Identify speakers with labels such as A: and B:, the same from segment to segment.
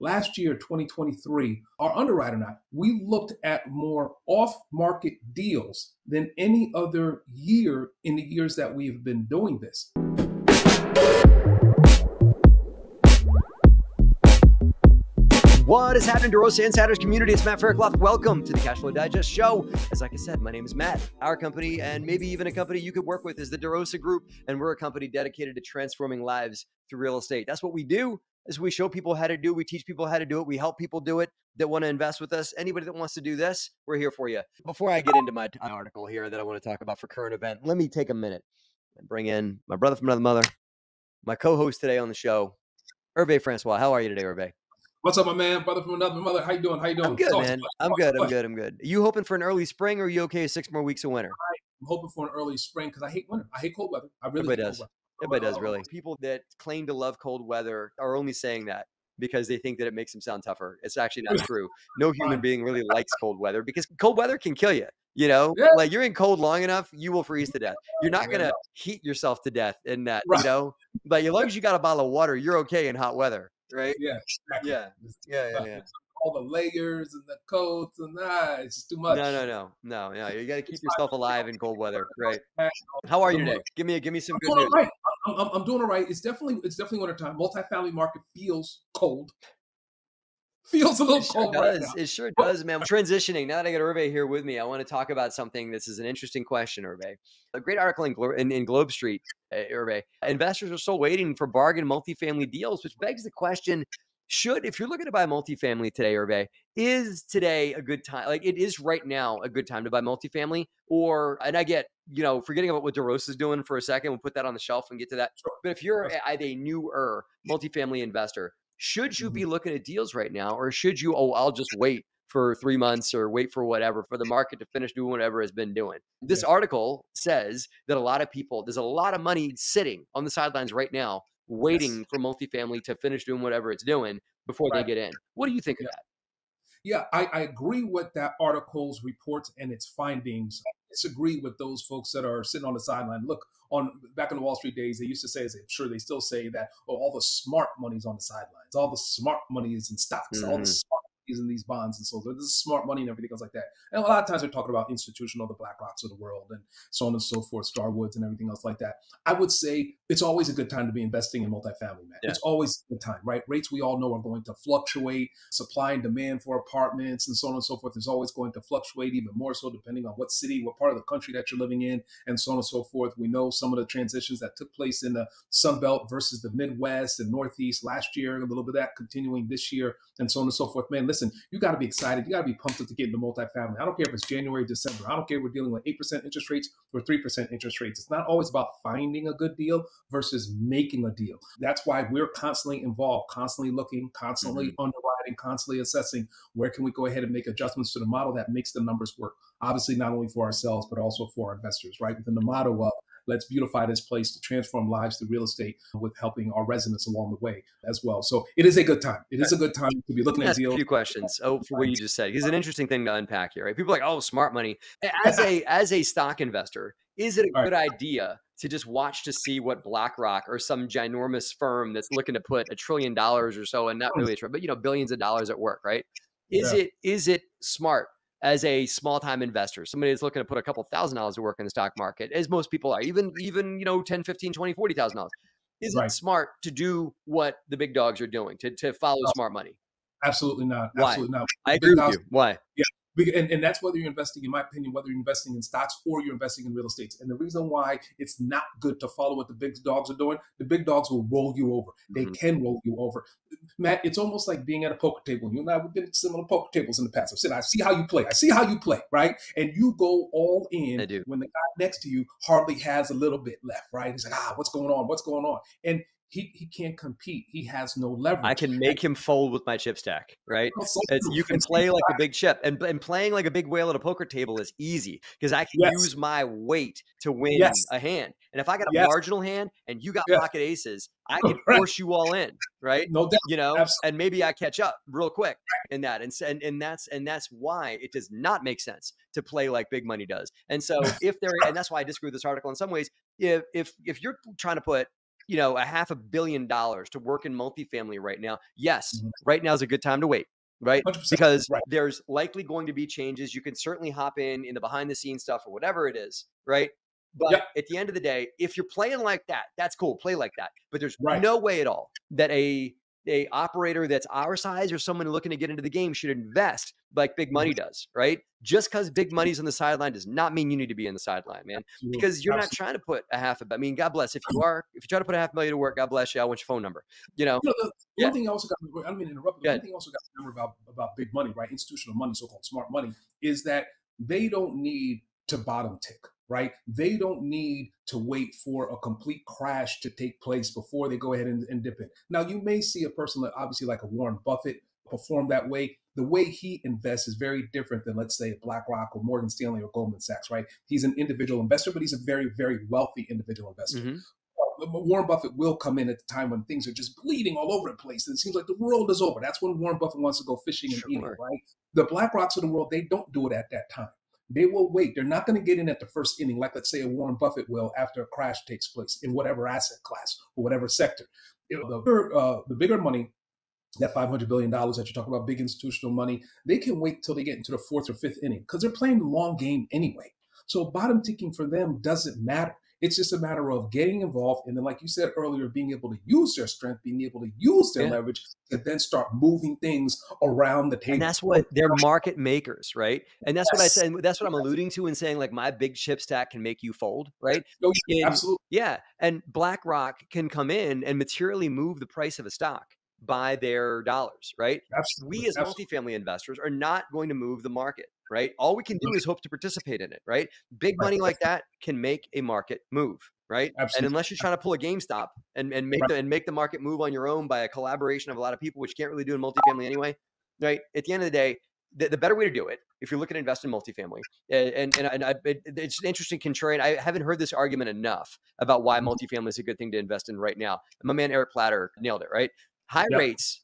A: last year, 2023, our underwriter and I, we looked at more off market deals than any other year in the years that we've been doing this.
B: What is happening, to DeRosa Insiders community? It's Matt Faircloth. Welcome to the Cashflow Digest Show. As like I said, my name is Matt. Our company, and maybe even a company you could work with, is the DeRosa Group, and we're a company dedicated to transforming lives through real estate. That's what we do. Is we show people how to do. We teach people how to do it. We help people do it that want to invest with us. Anybody that wants to do this, we're here for you. Before I get into my article here that I want to talk about for current event, let me take a minute and bring in my brother from another mother, my co-host today on the show, Hervé Francois. How are you today, Hervé?
A: What's up, my man? Brother from another mother. How you doing? How you doing?
B: I'm good, man. I'm good. I'm good. I'm good. You hoping for an early spring, or are you okay? Six more weeks of winter.
A: I'm hoping for an early spring because I hate winter. I hate cold weather. I really
B: Everybody does. Everybody does. Really. People that claim to love cold weather are only saying that because they think that it makes them sound tougher. It's actually not true. No human being really likes cold weather because cold weather can kill you. You know, yeah. like you're in cold long enough, you will freeze to death. You're not gonna heat yourself to death in that. Right. You know, but as long as you got a bottle of water, you're okay in hot weather right?
A: Yeah,
B: exactly. yeah, yeah, yeah, yeah.
A: All the layers and the coats and ah, it's just too much.
B: No, no, no, no, no. You got to keep yourself alive in cold weather, right? How are you today? Give me, give me some
A: I'm
B: good news.
A: Right. I'm, I'm, I'm doing all right. It's definitely, it's definitely winter time. Multifamily market feels cold feels a little
B: it sure
A: cold.
B: Does.
A: Right
B: it sure does, man. Transitioning. Now that I got Hervé here with me, I want to talk about something. This is an interesting question, Hervé. A great article in, in, in Globe Street, uh, Hervé. Investors are still waiting for bargain multifamily deals, which begs the question: should if you're looking to buy multifamily today, Hervé, is today a good time? Like it is right now a good time to buy multifamily, or and I get you know forgetting about what DeRosa is doing for a second, we'll put that on the shelf and get to that. But if you're a, a newer multifamily investor, should you be mm-hmm. looking at deals right now, or should you? Oh, I'll just wait for three months or wait for whatever for the market to finish doing whatever has been doing. This yeah. article says that a lot of people, there's a lot of money sitting on the sidelines right now waiting yes. for multifamily to finish doing whatever it's doing before right. they get in. What do you think
A: yeah.
B: of that?
A: Yeah, I, I, agree with that article's reports and its findings. I disagree with those folks that are sitting on the sideline. Look, on back in the Wall Street days, they used to say, as I'm sure they still say, that oh, all the smart money's on the sidelines. All the smart money is in stocks. Mm-hmm. All the mm-hmm. in these bonds and so this is smart money and everything else like that. And a lot of times we're talking about institutional, the Black Rocks of the world and so on and so forth, Starwoods and everything else like that. I would say it's always a good time to be investing in multifamily, man. Yeah. It's always a good time, right? Rates we all know are going to fluctuate. Supply and demand for apartments and so on and so forth is always going to fluctuate even more so depending on what city, what part of the country that you're living in, and so on and so forth. We know some of the transitions that took place in the Sun Belt versus the Midwest and Northeast last year, a little bit of that continuing this year, and so on and so forth. Man, listen, you got to be excited. You got to be pumped up to get into multifamily. I don't care if it's January, December. I don't care if we're dealing with 8% interest rates or 3% interest rates. It's not always about finding a good deal versus making a deal. That's why we're constantly involved, constantly looking, constantly mm-hmm. underwriting, constantly assessing where can we go ahead and make adjustments to the model that makes the numbers work. Obviously, not only for ourselves, but also for our investors, right? Within the motto of let's beautify this place to transform lives through real estate with helping our residents along the way as well. So it is a good time. It is a good time to be looking at deals.
B: A few questions. Oh, for what you just said, it's an interesting thing to unpack here, right? People are like, oh, smart money. As a as a stock investor, is it a good right. idea to just watch to see what BlackRock or some ginormous firm that's looking to put a trillion dollars or so, and not hmm. really, a trillion, but you know, billions of dollars at work, right? Is yeah. it is it smart as a small time investor, somebody that's looking to put a couple thousand dollars to work in the stock market, as most people are, even, even, you know, 10, 15, 20, 40,000 dollars. Is right. it smart to do what the big dogs are doing to, to follow no. smart money?
A: Absolutely not.
B: Why?
A: Absolutely not.
B: I agree with you. Why?
A: Yeah and, and that's whether you're investing, in my opinion, whether you're investing in stocks or you're investing in real estate. And the reason why it's not good to follow what the big dogs are doing, the big dogs will roll you over. They mm-hmm. can roll you over. Matt, it's almost like being at a poker table. You and I have been at similar poker tables in the past. I've said, I see how you play. I see how you play, right? And you go all in when the guy next to you hardly has a little bit left, right? He's like, ah, what's going on? What's going on? And he he can't compete. He has no leverage.
B: I can make him fold with my chip stack, right? You can play like a big chip, and and playing like a big whale at a poker table is easy because I can yes. use my weight to win yes. a hand. And if I got a yes. marginal hand and you got pocket aces, I can right. force you all in, right?
A: No doubt,
B: you know,
A: Absolutely.
B: and maybe I catch up real quick in that, and and and that's and that's why it does not make sense to play like big money does. And so if there, and that's why I disagree with this article in some ways. If if if you're trying to put you know, a half a billion dollars to work in multifamily right now, yes,
A: Mhm.
B: right now is a good time to wait. Right.
A: 100%.
B: Because
A: Right.
B: there's likely going to be changes. You can certainly hop in in the behind the scenes stuff or whatever it is. Right. But
A: Yep.
B: at the end of the day, if you're playing like that, that's cool. Play like that. But there's
A: Right.
B: no way at all that a a operator that's our size or someone looking to get into the game should invest like big money does, right? Just because big money's on the sideline does not mean you need to be in the sideline, man.
A: Absolutely.
B: Because you're not trying to put a half a. I mean, God bless if you are. If you try to put a half million to work, God bless you. I want your phone number. You know,
A: You know, the, uh, the
B: Yeah.
A: one thing I also got, I don't mean to interrupt, but
B: Go ahead.
A: one thing I also got to remember about, about big money, right? Institutional money, so called smart money, is that they don't need to bottom tick, right? They don't need to wait for a complete crash to take place before they go ahead and, and dip in. Now, you may see a person like, obviously like a Warren Buffett perform that way. The way he invests is very different than, let's say, BlackRock or Morgan Stanley or Goldman Sachs, right? He's an individual investor, but he's a very, very wealthy individual investor.
B: Mhm.
A: Uh, Warren Buffett will come in at the time when things are just bleeding all over the place, and it seems like the world is over. That's when Warren Buffett wants to go fishing and eating, right? The Black Rocks of the world, they don't do it at that time. They will wait. They're not going to get in at the first inning, like let's say a Warren Buffett will after a crash takes place in whatever asset class or whatever sector. The, bigger, uh, the bigger money, that five hundred billion dollars that you're talking about, big institutional money, they can wait till they get into the fourth or fifth inning because they're playing the long game anyway. So bottom ticking for them doesn't matter. It's just a matter of getting involved, and then, like you said earlier, being able to use their strength, being able to use their
B: Yeah.
A: leverage to then start moving things around the table.
B: And that's what they're market makers, right? And that's what I said. That's what I'm alluding to in saying like my big chip stack can make you fold, right?
A: Oh, no,
B: And-
A: absolutely.
B: Yeah, and BlackRock can come in and materially move the price of a stock by their dollars, right?
A: absolutely.
B: We as
A: absolutely.
B: multifamily investors are not going to move the market, right? All we can do is hope to participate in it, right? Big money like that can make a market move, right? And unless you're trying to pull a GameStop and, and make
A: Right.
B: the and make the market move on your own by a collaboration of a lot of people, which you can't really do in multifamily anyway, right? At the end of the day, the, the better way to do it, if you're looking to invest in multifamily, and and, and, I, it, it's an interesting contrarian. I haven't heard this argument enough about why
A: Mhm.
B: multifamily is a good thing to invest in right now. My man Eric Platter nailed it, right? High
A: Yep.
B: rates.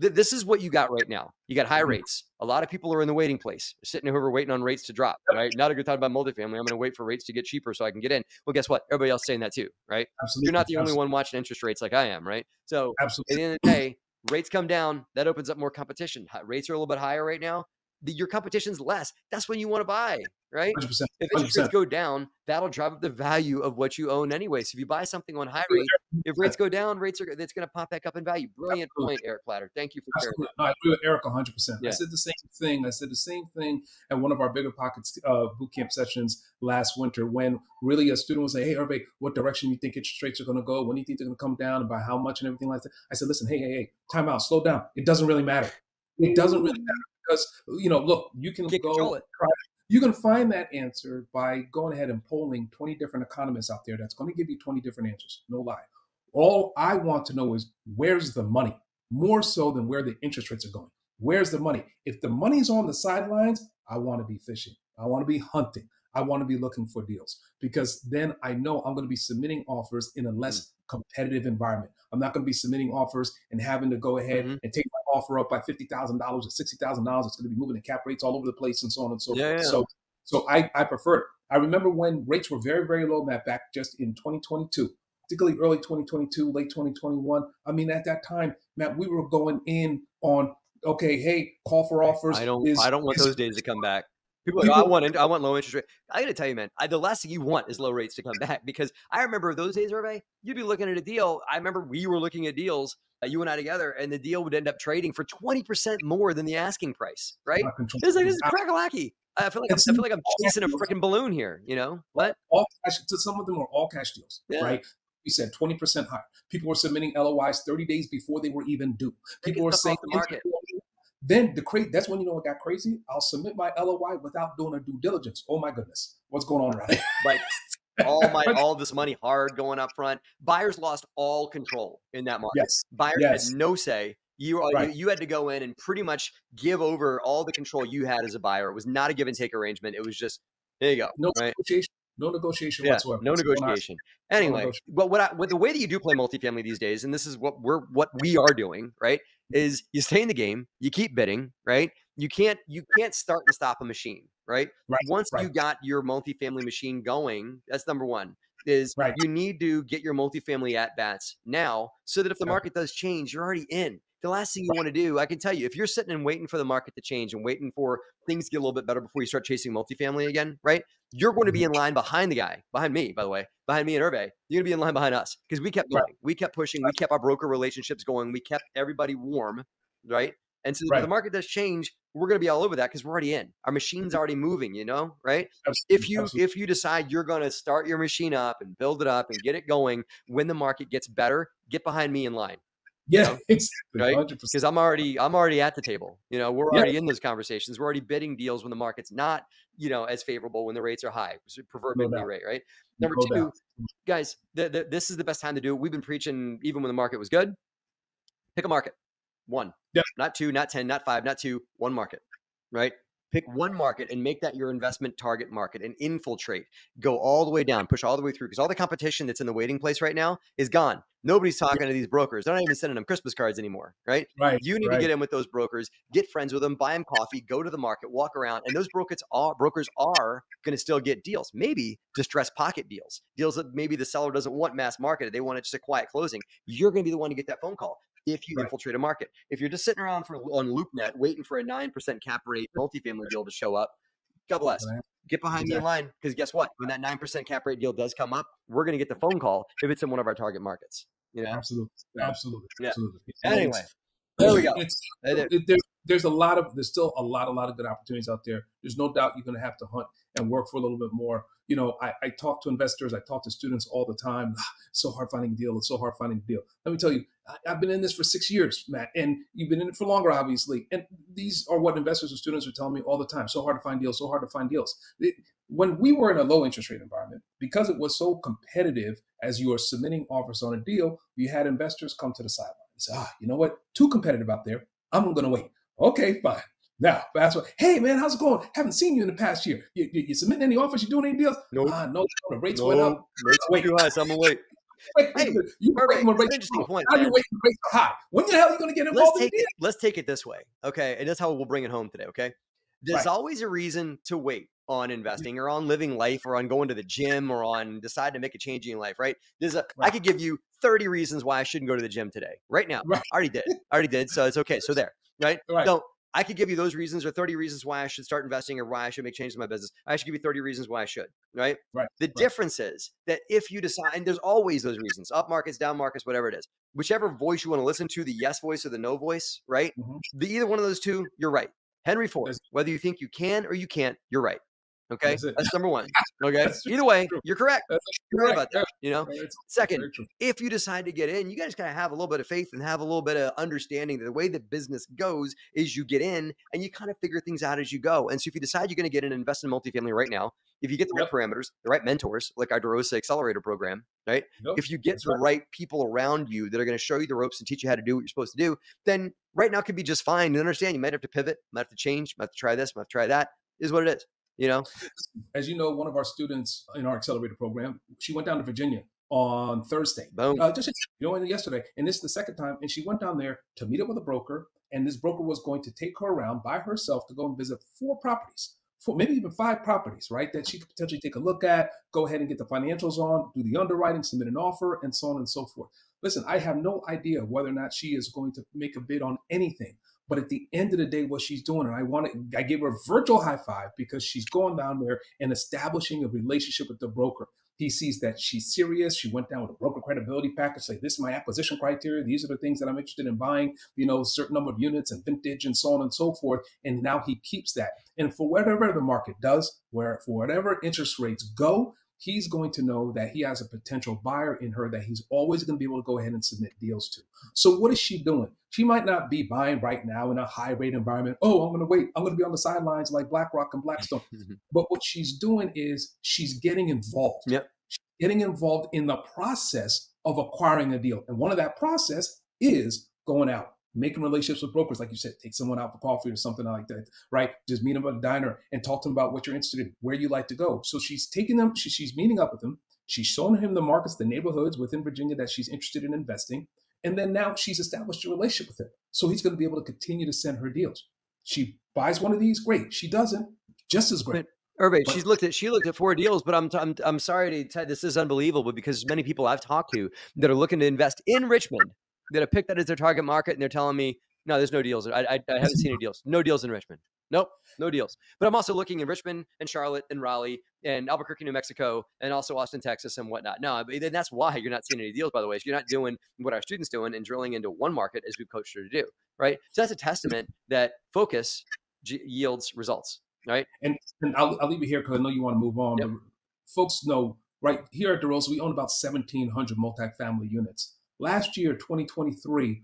B: th- This is what you got right now. You got high
A: Mhm.
B: rates. A lot of people are in the waiting place, They're sitting over waiting on rates to drop. Right? Not a good time buy multifamily. I'm going to wait for rates to get cheaper so I can get in. Well, guess what? Everybody else is saying that too, right?
A: absolutely.
B: You're not the only one watching interest rates like I am, right? So
A: Absolutely.
B: at the end of the day, rates come down, that opens up more competition. Rates are a little bit higher right now. The, your competition's less. That's when you want to buy, right?
A: 100%.
B: If interest rates go down, that'll drive up the value of what you own anyway. So if you buy something on high rate, if rates go down, rates are it's going to pop back up in value. Brilliant
A: Absolutely.
B: point, Eric Platter. Thank you for sharing
A: Absolutely. No, I agree with Eric 100%.
B: Yeah.
A: I said the same thing. I said the same thing at one of our BiggerPockets uh, boot camp sessions last winter when really a student would say, Hey, everybody, what direction do you think interest rates are going to go? When do you think they're going to come down and by how much and everything like that? I said, Listen, hey, hey, hey, time out, slow down. It doesn't really matter. It doesn't really matter because, you know, look, you can.
B: Can't
A: go you can find that answer by going ahead and polling 20 different economists out there that's going to give you 20 different answers no lie all i want to know is where's the money? More so than where the interest rates are going. Where's the money? If the money's on the sidelines i want to be fishing. I want to be hunting. I want to be looking for deals. Because then i know i'm going to be submitting offers in a less competitive environment. I'm not going to be submitting offers and having to go ahead
B: Mhm.
A: and take my offer up by $50000 or $60000 it's going to be moving the cap rates all over the place and so on and so
B: Yeah,
A: forth.
B: yeah.
A: so so I, I prefer it. I remember when rates were very, very low, Matt, back just in 2022, particularly early 2022, late 2021. I mean, at that time, Matt, we were going in on, okay, hey, call for offers.
B: I don't.
A: is-
B: I don't want
A: is-
B: those days to come back. People, are like, "Oh, I want. I want low interest rate. I got to tell you, man. I, the last thing you want is low rates to come back because I remember those days, Hervé. You'd be looking at a deal. I remember we were looking at deals, uh, you and I together, and the deal would end up trading for twenty percent more than the asking price. Right? It's like this is crackalacky. I feel like I'm, I feel like I'm chasing a freaking balloon here. You know what?
A: all cash. To some of them were all cash deals,
B: Yeah.
A: right? We said 20% higher. People were submitting LOIs 30 days before they were even due. People were saying
B: the market.
A: Then the crazy that's when you know what got crazy. I'll submit my LOI without doing a due diligence. Oh my goodness, what's going on around here?
B: Like all my all this money hard going up front. Buyers lost all control in that market.
A: Yes,
B: Buyers
A: Yes.
B: had no say. You, are
A: Right.
B: you you had to go in and pretty much give over all the control you had as a buyer. It was not a give and take arrangement. It was just there you go.
A: no
B: right?
A: negotiation, no negotiation
B: Yeah,
A: whatsoever.
B: no
A: on?
B: negotiation. Anyway,
A: negotiation.
B: but what I, what the way that you do play multifamily these days, and this is what we're what we are doing, right? Is you stay in the game, you keep bidding, right? You can't you can't start and stop a machine, right?
A: Right,
B: Once you got your multifamily machine going, that's number one. is
A: Right.
B: you need to get your multifamily at bats now so that if the market does change, you're already in. The last thing you want to do, I can tell you, if you're sitting and waiting for the market to change and waiting for things to get a little bit better before you start chasing multifamily again, right? You're going to be
A: Mm-hmm.
B: in line behind the guy, behind me, by the way, behind me and Hervé. You're going to be in line behind us because we kept
A: Right.
B: going. We kept pushing. We kept our broker relationships going. We kept everybody warm, right? And so if the market does change, we're going to be all over that because we're already in. Our machine's already moving, you know, right?
A: Absolutely,
B: if you
A: absolutely.
B: if you decide you're going to start your machine up and build it up and get it going when the market gets better get behind me in line
A: yeah,
B: know,
A: exactly,
B: right? because i'm already i'm already at the table you know we're
A: Yeah.
B: already in those conversations we're already bidding deals when the market's not you know as favorable when the rates are high so proverbial
A: doubt.
B: rate right number
A: No
B: two
A: doubt.
B: guys the, the, this is the best time to do it we've been preaching even when the market was good pick a market one
A: Yep.
B: not two not 10 not five not two one market right pick one market and make that your investment target market and infiltrate go all the way down push all the way through because all the competition that's in the waiting place right now is gone nobody's talking to these brokers they're not even sending them christmas cards anymore right
A: Right.
B: you need
A: right.
B: to get in with those brokers, get friends with them, buy them coffee, go to the market, walk around, and those brokers are brokers are going to still get deals. Maybe distressed pocket deals, deals that maybe the seller doesn't want mass marketed. they want it just a quiet closing. You're going to be the one to get that phone call if you
A: Right.
B: infiltrate a market. If you're just sitting around for on LoopNet waiting for a nine percent cap rate multifamily deal to show up, God bless.
A: Right.
B: Get behind me in line because guess what? When that nine percent cap rate deal does come up, we're going to get the phone call if it's in one of our target markets. You know.
A: Absolutely, absolutely,
B: Yeah.
A: absolutely.
B: Anyway, there we go. Uh, there-
A: there's there's a lot of there's still a lot a lot of good opportunities out there. There's no doubt you're going to have to hunt and work for a little bit more. You know, I, I talk to investors, I talk to students all the time. "Ah, so hard finding a deal. It's so hard finding a deal. Let me tell you, I, I've been in this for six years, Matt, and you've been in it for longer, obviously. And these are what investors and students are telling me all the time. So hard to find deals. So hard to find deals. It- when we were in a low interest rate environment, because it was so competitive as you are submitting offers on a deal, you had investors come to the sideline and say, ah, you know what? Too competitive out there. I'm going to wait. Okay, fine. Now, fast forward. Hey, man, how's it going? Haven't seen you in the past year. You, you, you submitting any offers? You doing any deals?
B: Nope.
A: Ah, no, the rates went up.
B: No, rates
A: Wait.
B: too high, so I'm gonna wait.
A: Wait,
B: Hey,
A: you were waiting when
B: it's an
A: rates
B: interesting
A: were
B: point,
A: Now
B: man.
A: you're waiting when rates are high. When the hell are you going to get
B: Let's
A: involved in
B: take
A: the
B: it. Let's take it this way, okay? And that's how we'll bring it home today, okay? There's
A: Right.
B: always a reason to wait on investing or on living life or on going to the gym or on deciding to make a change in your life, right? There's a I
A: Right.
B: could give you 30 reasons why I shouldn't go to the gym today, right now.
A: Right.
B: I already did. I already did. So it's okay. So there, right?
A: Right.
B: So I could give you those reasons or 30 reasons why I should start investing or why I should make changes in my business. I should give you 30 reasons why I should, right?
A: Right,
B: The
A: right.
B: difference is that if you decide, and there's always those reasons, up markets, down markets, whatever it is, whichever voice you want to listen to, the yes voice or the no voice, right?
A: Mhm.
B: The either one of those two, you're right. Henry Ford, whether you think you can or you can't, you're right. Okay.
A: That's.
B: That's number one. Okay. Either way,
A: true.
B: you're correct.
A: That's
B: You're about that. You know,
A: it's
B: second, if you decide to get in, you guys gotta have a little bit of faith and have a little bit of understanding that the way that business goes is you get in and you kind of figure things out as you go. And so if you decide you're gonna get in and invest in multifamily right now, if you get the right parameters, the right mentors, like our DeRosa Accelerator program, right?
A: Yep,
B: If you get
A: that's
B: the
A: right.
B: right people around you that are gonna show you the ropes and teach you how to do what you're supposed to do, then right now could be just fine. And understand you might have to pivot, might have to change, might have to try this, might have to try that. Is what it is. You know?
A: As you know, one of our students in our accelerator program, she went down to Virginia on Thursday.
B: Boom.
A: Uh, just you know, yesterday, and this is the second time, and she went down there to meet up with a broker, and this broker was going to take her around by herself to go and visit four properties, four, maybe even five properties, right? That she could potentially take a look at, go ahead and get the financials on, do the underwriting, submit an offer, and so on and so forth. Listen, I have no idea whether or not she is going to make a bid on anything. But at the end of the day, what she's doing, and I want to, I gave her a virtual high five because she's going down there and establishing a relationship with the broker. He sees that she's serious. She went down with a broker credibility package, say, this is my acquisition criteria. These are the things that I'm interested in buying, you know, certain number of units and vintage and so on and so forth. And now he keeps that. And for whatever the market does, where for whatever interest rates go, he's going to know that he has a potential buyer in her that he's always going to be able to go ahead and submit deals to. So what is she doing? She might not be buying right now in a high rate environment. Oh, I'm going to wait. I'm going to be on the sidelines like BlackRock and Blackstone. Mm-hmm. But what she's doing is she's getting involved.
B: Yep.
A: She's getting involved in the process of acquiring a deal. And one of that process is going out, making relationships with brokers, like you said, take someone out for coffee or something like that, right? Just meet them at a diner and talk to them about what you're interested in, where you like to go. So she's taking them, she, she's meeting up with them. She's showing him the markets, the neighborhoods within Virginia that she's interested in investing. And then now she's established a relationship with him. So he's going to be able to continue to send her deals. She buys one of these, great. She doesn't, just as great.
B: Hervé, she's looked at she looked at four deals, but I'm I'm I'm sorry to tell this is unbelievable because many people I've talked to that are looking to invest in Richmond that have picked that as their target market, and they're telling me, no, there's no deals. I, I, I haven't seen any deals. No deals in Richmond. Nope, no deals. But I'm also looking in Richmond and Charlotte and Raleigh and Albuquerque, New Mexico, and also Austin, Texas, and whatnot. No, but that's why you're not seeing any deals, by the way. You're not doing what our students doing and drilling into one market as we've coached her to do, right? So that's a testament that focus g- yields results, right?
A: And, and I'll, I'll leave it here because I know you want to move on. Yep. Folks know, right here at DeRosa, we own about 1,700 multifamily units. Last year, 2023,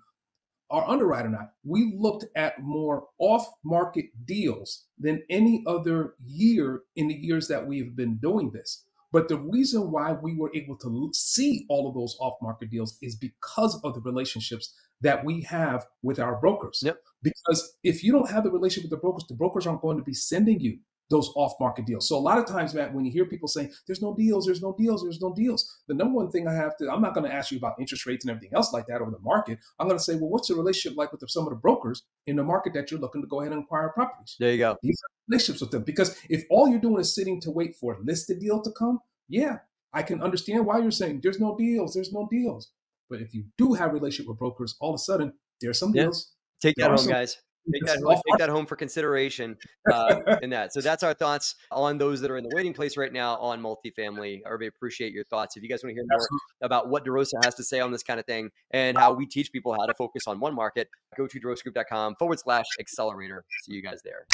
A: our underwriter and I, we looked at more off market deals than any other year in the years that we have been doing this. But the reason why we were able to see all of those off market deals is because of the relationships that we have with our brokers.
B: Yep.
A: Because if you don't have the relationship with the brokers, the brokers aren't going to be sending you those off market deals. So a lot of times, Matt, when you hear people saying there's no deals, there's no deals, there's no deals, the number one thing I have to, I'm not going to ask you about interest rates and everything else like that over the market. I'm going to say, well, what's the relationship like with some of the brokers in the market that you're looking to go ahead and acquire properties?
B: There you go.
A: These relationships with them. Because if all you're doing is sitting to wait for a listed deal to come, yeah, I can understand why you're saying there's no deals, there's no deals. But if you do have a relationship with brokers, all of a sudden there's some deals.
B: Yeah. Take that home, some, guys take that, home, take that home for consideration uh, in that. So that's our thoughts on those that are in the waiting place right now on multifamily. I really appreciate your thoughts. If you guys want to hear more Absolutely. about what DeRosa has to say on this kind of thing and how we teach people how to focus on one market, go to derosagroup.com forward slash accelerator. See you guys there.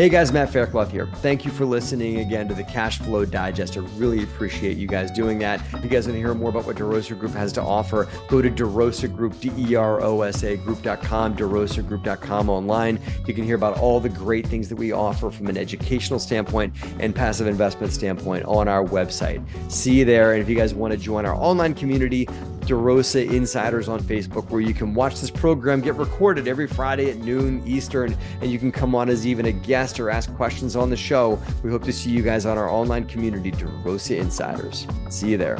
B: Hey guys, Matt Faircloth here. Thank you for listening again to the Cash Flow Digest. I really appreciate you guys doing that. If you guys want to hear more about what DeRosa Group has to offer, go to DeRosa Group, D-E-R-O-S-A Group.com, DeRosaGroup.com online. You can hear about all the great things that we offer from an educational standpoint and passive investment standpoint on our website. See you there. And if you guys want to join our online community, DeRosa Insiders on Facebook, where you can watch this program get recorded every Friday at noon Eastern, and you can come on as even a guest or ask questions on the show. We hope to see you guys on our online community, DeRosa Insiders. See you there.